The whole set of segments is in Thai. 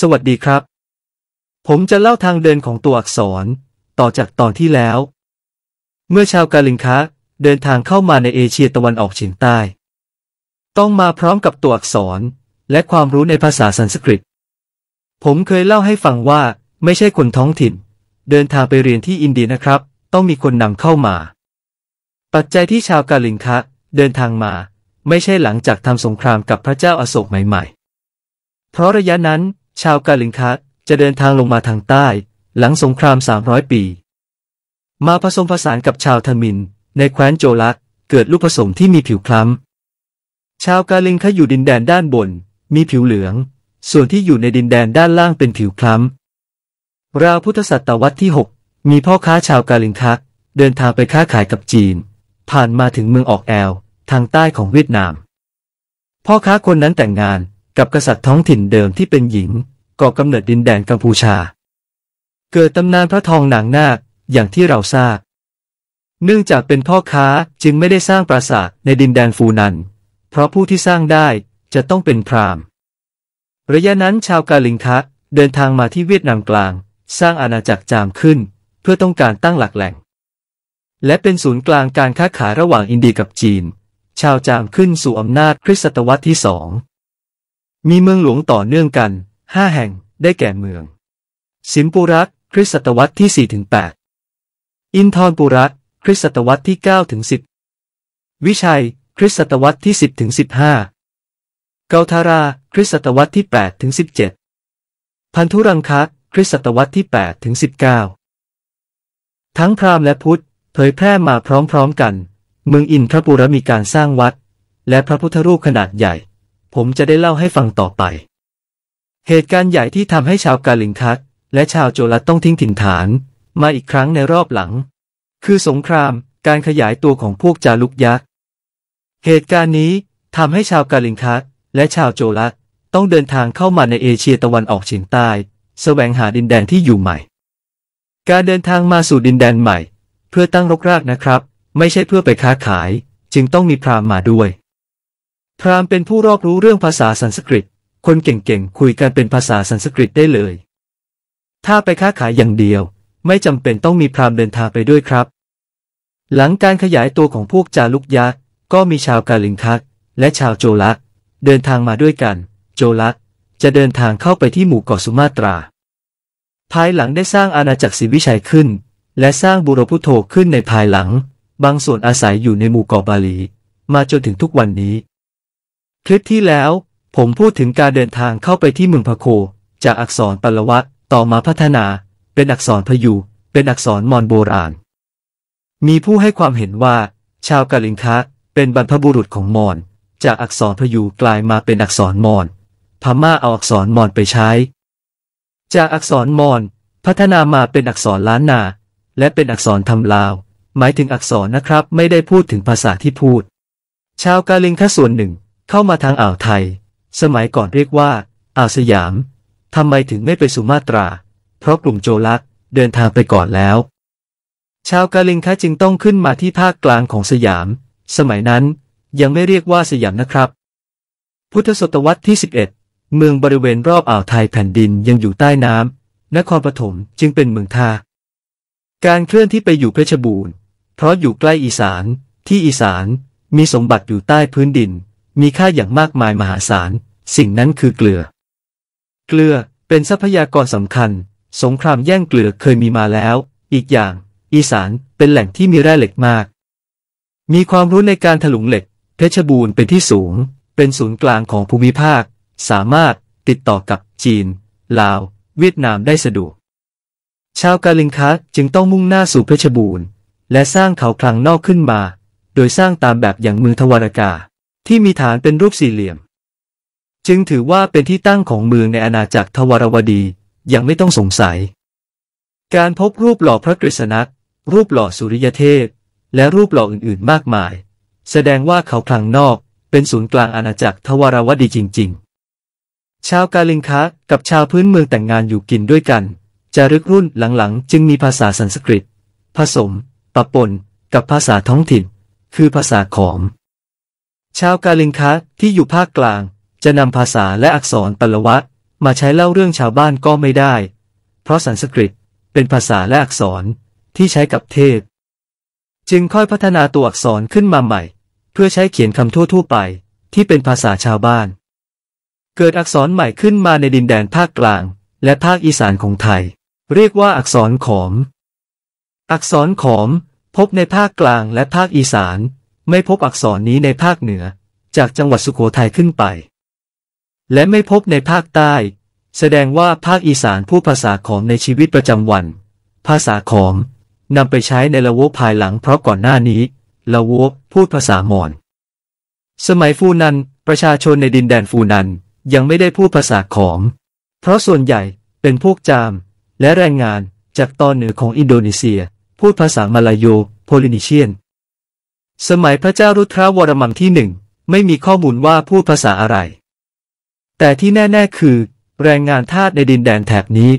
สวัสดีครับ ผมจะเล่าทางเดินของตัวอักษร ต่อจากตอนที่แล้ว เมื่อชาวกาลิงคะเดินทางเข้ามาในเอเชียตะวันออกเฉียงใต้ ต้องมาพร้อมกับตัวอักษรและความรู้ในภาษาสันสกฤต ผมเคยเล่าให้ฟังว่าไม่ใช่คนท้องถิ่น เดินทางไปเรียนที่อินเดียนะครับ ต้องมีคนนำเข้ามา ปัจจัยที่ชาวกาลิงคะเดินทางมา ไม่ใช่หลังจากทำสงครามกับพระเจ้าอาโศกใหม่ ๆ เพราะระยะนั้น ชาวกาลิงคะจะเดินทางลงมาทางใต้ หลังสงคราม 300 ปี มาผสมผสานกับชาวทมิน ในแคว้นโจลักเกิดลูกผสมที่มีผิวคล้ำ ชาวกาลิงคะอยู่ดินแดนด้านบน มีผิวเหลือง ส่วนที่อยู่ในดินแดนด้านล่างเป็นผิวคล้ำ ราวพุทธศตวรรษที่ 6 มีพ่อค้าชาวกาลิงคะเดินทางไปค้าขายกับจีน ผ่านมาถึงเมืองออกแอล ทางใต้ของเวียดนาม พ่อค้าคนนั้นแต่งงานกับกษัตริย์ท้องถิ่นเดิมที่เป็นหญิง ก่อกำเนิดดินแดนกัมพูชา เกิดตำนานพระทองหนางนาคอย่างที่เราทราบ เนื่องจากเป็นพ่อค้าจึงไม่ได้สร้างปราสาทในดินแดนฟูนัน เพราะผู้ที่สร้างได้จะต้องเป็นพราหมณ์ระยะนั้นชาวกาลิงคะเดินทางมาที่เวียดนามกลาง สร้างอาณาจักรจามขึ้น เพื่อต้องการตั้งหลักแหล่ง และเป็นศูนย์กลางการค้าขายระหว่างอินเดียกับจีน ชาวจามขึ้นสู่อำนาจคริสตศตวรรษที่สองมีเมืองหลวงต่อเนื่องกัน ห้าแห่ง ได้แก่เมือง สิมปุรักคริสตศตวรรษที่4ถึง8อินทรปุรักคริสตศตวรรษที่9ถึง10วิชัย คริสตศตวรรษที่10ถึง15เกาทารา คริสตศตวรรษที่8ถึง17พันธุรังคะคริสตศตวรรษที่8ถึง19ทั้งพราหมณ์และพุทธเผยแพร่มาพร้อมๆกัน เมืองอินทรปุรมีการสร้างวัด และพระพุทธรูปขนาดใหญ่ ผมจะได้เล่าให้ฟังต่อไป เหตุการณ์ใหญ่ที่ทำให้ชาวกาลิงคัตและชาวโจลัดต้องทิ้งถิ่นฐาน มาอีกครั้งในรอบหลัง คือสงครามการขยายตัวของพวกจารุกยักษ์ เหตุการณ์นี้ทำให้ชาวกาลิงคัตและชาวโจลัดต้องเดินทางเข้ามาในเอเชียตะวันออกเฉียงใต้แสวงหาดินแดนที่อยู่ใหม่ การเดินทางมาสู่ดินแดนใหม่ เพื่อตั้งรกรากนะครับ ไม่ใช่เพื่อไปค้าขาย จึงต้องมีพราหมณ์มาด้วย พราหมณ์เป็นผู้รอบรู้เรื่องภาษาสันสกฤต คนเก่งๆ คุยกันเป็นภาษาสันสกฤตได้เลย ถ้าไปค้าขายอย่างเดียว ไม่จำเป็นต้องมีพราหมณ์เดินทางไปด้วยครับ หลังการขยายตัวของพวกจารุกยักษ์ก็มีชาวกาลิงคักและชาวโจลักเดินทางมาด้วยกัน โจลักจะเดินทางเข้าไปที่หมู่เกาะสุมาตรา ภายหลังได้สร้างอาณาจักรศรีวิชัยขึ้น และสร้างบูรพุโธขึ้นในภายหลัง บางส่วนอาศัยอยู่ในหมู่เกาะบาหลี มาจนถึงทุกวันนี้ คลิปที่แล้ว ผมพูดถึงการเดินทางเข้าไปที่เมืองพะโค จากอักษรปลวัตต่อมาพัฒนา เป็นอักษรพยูเป็นอักษรมอญโบราณ มีผู้ให้ความเห็นว่า ชาวกาลิงคะเป็นบรรพบุรุษของมอญจากอักษรพยูกลายมาเป็นอักษรมอญพม่าเอาอักษรมอญไปใช้ จากอักษรมอญพัฒนามาเป็นอักษรล้านนา และเป็นอักษรทำลาว หมายถึงอักษรนะครับ ไม่ได้พูดถึงภาษาที่พูด ชาวกาลิงคะส่วนหนึ่งเข้ามาทางอ่าวไทย สมัยก่อนเรียกว่าอ่าวสยาม ทำไมถึงไม่ไปสุมาตรา เพราะกลุ่มโจลักเดินทางไปก่อนแล้ว ชาวกาลิงคะจึงต้องขึ้นมาที่ภาคกลางของสยาม สมัยนั้นยังไม่เรียกว่าสยามนะครับ พุทธศตวรรษที่ 11 เมืองบริเวณรอบอ่าวไทยแผ่นดินยังอยู่ใต้น้ำนครปฐมจึงเป็นเมืองท่า การเคลื่อนที่ไปอยู่เพชรบูรณ์ เพราะอยู่ใกล้อีสาน ที่อีสานมีสมบัติอยู่ใต้พื้นดิน มีค่าอย่างมากมายมหาศาล สิ่งนั้นคือเกลือ เกลือเป็นทรัพยากรสำคัญ สงครามแย่งเกลือเคยมีมาแล้ว อีกอย่าง อีสานเป็นแหล่งที่มีแร่เหล็กมาก มีความรู้ในการถลุงเหล็ก เพชรบูรณ์เป็นที่สูง เป็นศูนย์กลางของภูมิภาค สามารถติดต่อกับจีน ลาว เวียดนามได้สะดวก ชาวกาลิงคัสจึงต้องมุ่งหน้าสู่เพชรบูรณ์ และสร้างเขาคลังนอกขึ้นมา โดยสร้างตามแบบอย่างเมืองทวารากา ที่มีฐานเป็นรูปสี่เหลี่ยม จึงถือว่าเป็นที่ตั้งของเมืองในอาณาจักรทวารวดียังไม่ต้องสงสัย การพบรูปหล่อพระกฤษณักรูปหล่อสุริยเทพ และรูปหล่ออื่นๆ มากมาย แสดงว่าเขาคลังนอกเป็นศูนย์กลางอาณาจักรทวารวดีจริง ๆ ชาวกาลิงคะกับชาวพื้นเมืองแต่งงานอยู่กินด้วยกันจารึกรุ่นหลังๆ จึงมีภาษาสันสกฤต ผสมปะปน กับภาษาท้องถิ่น คือภาษาขอม ชาวกาลิงคะที่อยู่ภาคกลาง จะนำภาษาและอักษรปลวัตมาใช้เล่าเรื่องชาวบ้านก็ไม่ได้ เพราะสันสกฤตเป็นภาษาและอักษรที่ใช้กับเทพ จึงค่อยพัฒนาตัวอักษรขึ้นมาใหม่ เพื่อใช้เขียนคำทั่วๆไป ที่เป็นภาษาชาวบ้าน เกิดอักษรใหม่ขึ้นมาในดินแดนภาคกลาง และภาคอีสานของไทย เรียกว่าอักษรขอม อักษรขอมพบในภาคกลางและภาคอีสาน ไม่พบอักษรนี้ในภาคเหนือ จากจังหวัดสุโขทัยขึ้นไป และไม่พบในภาคใต้ แสดงว่าภาคอีสานผู้ภาษาขอมในชีวิตประจำวัน ภาษาขอมนำไปใช้ในละโวภายหลังเพราะก่อนหน้านี้ละโวพูดภาษามอญสมัยฟูนันประชาชนในดินแดนฟูนันยังไม่ได้พูดภาษาขอม เพราะส่วนใหญ่เป็นพวกจาม และแรงงานจากตอนเหนือของอินโดนีเซีย พูดภาษามาลาโยโพลินีเชียน สมัยพระเจ้ารุทราวรมังที่หนึ่งไม่มีข้อมูลว่าพูดภาษาอะไร แต่ที่แน่ ๆ คือ แรงงานทาสในดินแดนแถบนี้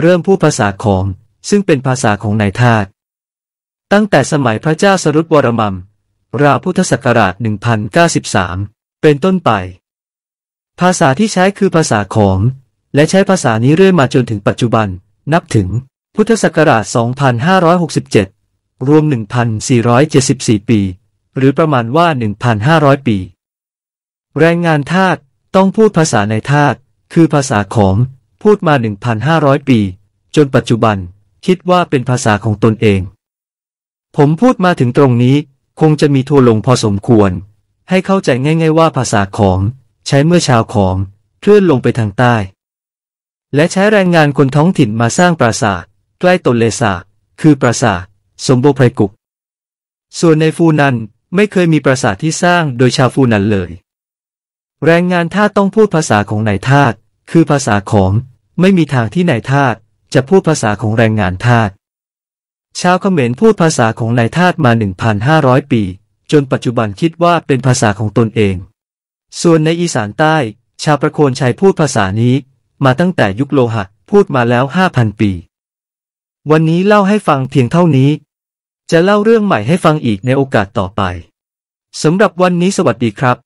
เริ่มพูดภาษาขอมซึ่งเป็นภาษาของนายทาส ตั้งแต่สมัยพระเจ้าสรุตวรมัมราพุทธศักราช 1093 เป็นต้นไป ภาษาที่ใช้คือภาษาขอมและใช้ภาษานี้เรื่อยมาจนถึงปัจจุบัน นับถึง พุทธศักราช 2567 รวม 1,474 ปี หรือประมาณว่า 1,500 ปี แรงงานทาสต้องพูดภาษาในทาสคือภาษาขอมพูดมา 1,500 ปี จนปัจจุบันคิดว่าเป็นภาษาของตนเอง ผมพูดมาถึงตรงนี้คงจะมีทัวลงพอสมควร ให้เข้าใจง่าย ๆ ว่าภาษาขอมใช้เมื่อชาวขอมเคลื่อนลงไปทางใต้ และใช้แรงงานคนท้องถิ่นมาสร้างปราสาทใกล้ตนเลสาคือปราสาทสมโบไพรกุก ส่วนในฟูนัน ไม่เคยมีปราสาทที่สร้างโดยชาวฟูนันเลย แรงงานทาสต้องพูดภาษาของนายทาสคือภาษาขอมไม่มีทางที่นายทาสจะพูดภาษาของแรงงานทาสชาวเขมรพูดภาษาของนายทาสมา 1,500 ปี จนปัจจุบันคิดว่าเป็นภาษาของตนเอง ส่วนในอีสานใต้ ชาวประโคนชัยพูดภาษานี้ มาตั้งแต่ยุคโลหะพูดมาแล้ว 5,000 ปี วันนี้เล่าให้ฟังเพียงเท่านี้ จะเล่าเรื่องใหม่ให้ฟังอีกในโอกาสต่อไป สำหรับวันนี้สวัสดีครับ